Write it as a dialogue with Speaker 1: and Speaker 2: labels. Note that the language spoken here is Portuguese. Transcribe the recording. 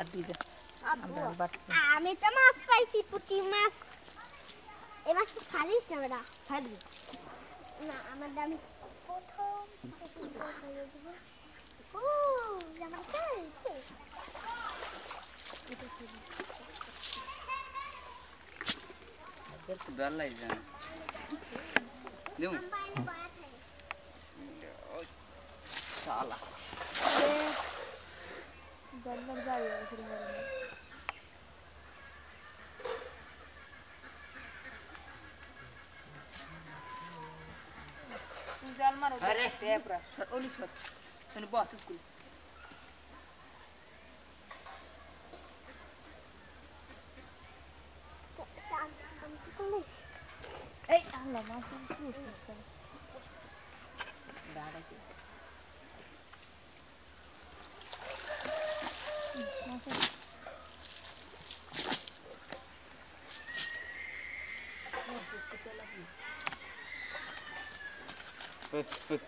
Speaker 1: a bida.
Speaker 2: A ah, ah, me toma as spicy putin, mas. É mais que sali, na verdade.
Speaker 3: Sali.
Speaker 2: Não, a madame. Uh,
Speaker 4: Deu? Sala. Okay. गंदम जा रही है फिर मेरे में
Speaker 1: तो। अरे टेप रा ओली शॉट तने बहुत कुल
Speaker 4: Ei, alla, mas não precisa.
Speaker 1: Dá daqui. But, but